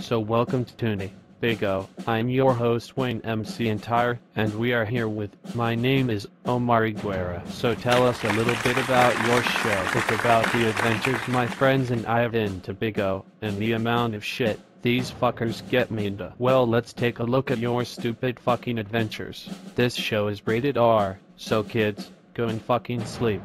So welcome to Toonie, Bigo. I'm your host Wayne McIntyre, and we are here with, my name is Omari Guerra. So tell us a little bit about your show. It's about the adventures my friends and I have into Big O, and the amount of shit these fuckers get me into. Well let's take a look at your stupid fucking adventures. This show is rated R, so kids, go and fucking sleep.